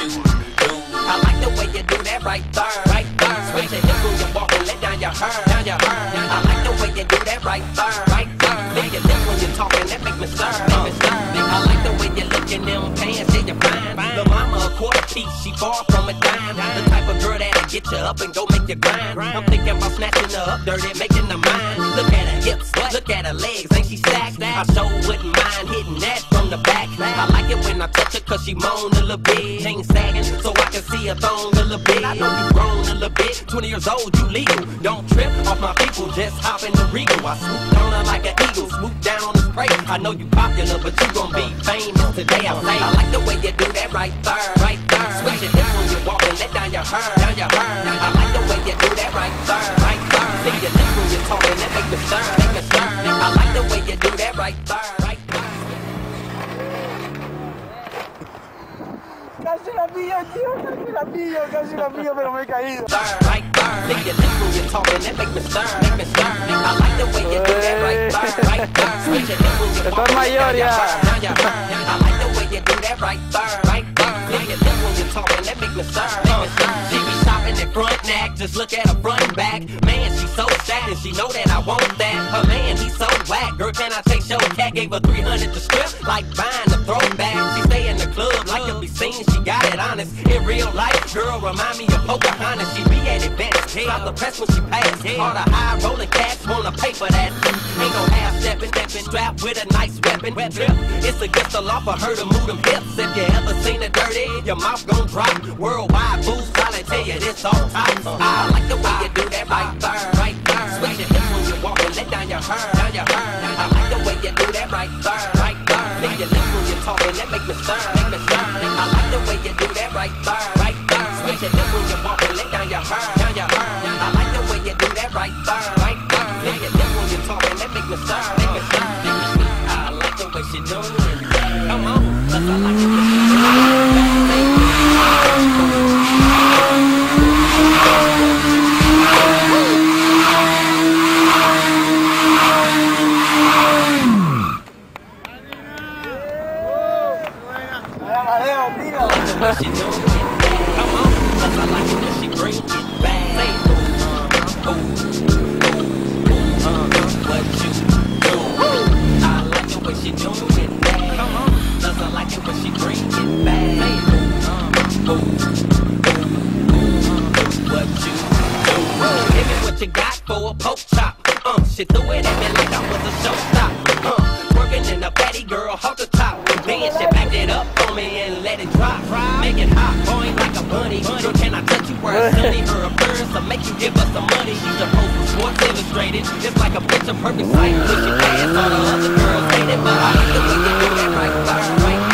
you do. I like the way you do that right there, right there. Swing your hips when you walk and let down your hair, down your hair. I like the way you do that right there, right there. Swing your hips when you're talking, that make me stir, make me stir. I like the way you look in them pants, say you're fine. The mama a quarter piece, she far from a dime. The type of girl that'll get you up and go make you grind. I'm thinking about snatching her up dirty, making her mine. Look at her hips, look at her legs, ain't she stacked? I sure wouldn't mind hitting that from the back. I cause she moan a little bit. Chain sagging so I can see her thong a little bit. I know you grown a little bit, 20 years old, you legal. Don't trip off my people, just hop in the regal. I swoop on her like an eagle, swoop down on the prey. I know you popular, but you gon' be famous today. I say, I like the way you do that right there, right there. Switch it hips when you're walking, let down your hair, down your hair. I like the way you do that right there. Make me stir, make me stir. She be shopping at front neck, just look at her front back. Man, she so sad and she know that I want that. Her man, he so whack. Girl, can I take your cat? Gave her 300 to strip, like buying a throwback. Girl, remind me of Pocahontas. She be at events, stop the press when she pass. All the high rolling cats wanna pay for that. Ain't no half stepping, stepping, strapped with a nice weapon. Trip, it's against the law for her to move them hips. If you ever seen it dirty, your mouth gon' drop. Worldwide boost, probably tell you this all top. I like the way you do that right there, right there. Switch your hips when you're walking, let down your hair, down your hair. I like the way you do that right there, right there. Lick your lips when you're talking, that make me stir, make me stir. That she do it. Come on, 'cause I like it when she it back. Say, uh, ooh, what you do? Give me what you got for a poke chop. Uh, she threw it at me like I was a showstop. Uh, working in a fatty girl, hold the top. Then she backed it up on me and let it drop. Make it hot, boy, like a bunny. Girl, can I touch you where it's sunny? Her appearance to make you give us some money. She's a post from Sports Illustrated. It's like a picture perfect sight. When she pass, all the other girls hate but I like the way you do that right there, right